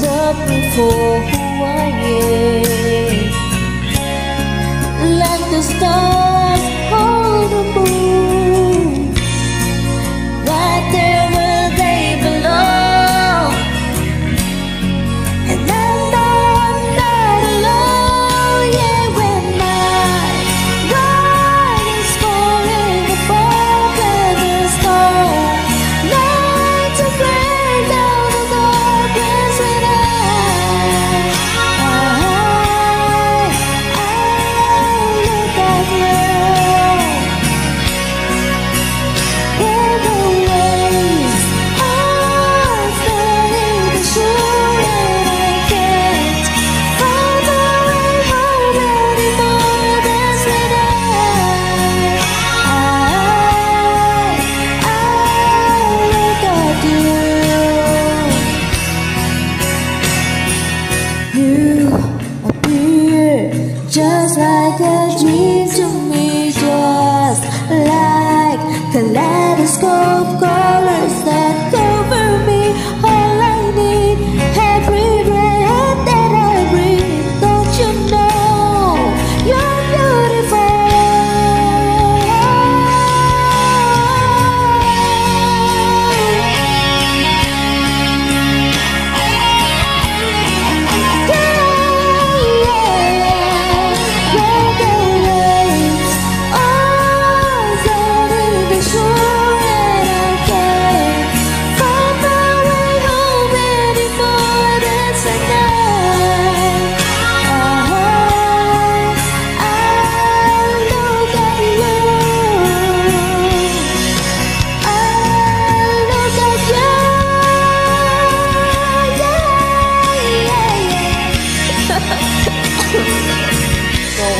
giấc phố like a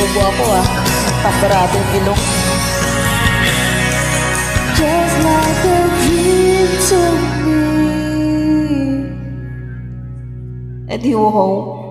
tubo ako ah. Pasaradong ilong. Just like a dream to me. And he will home.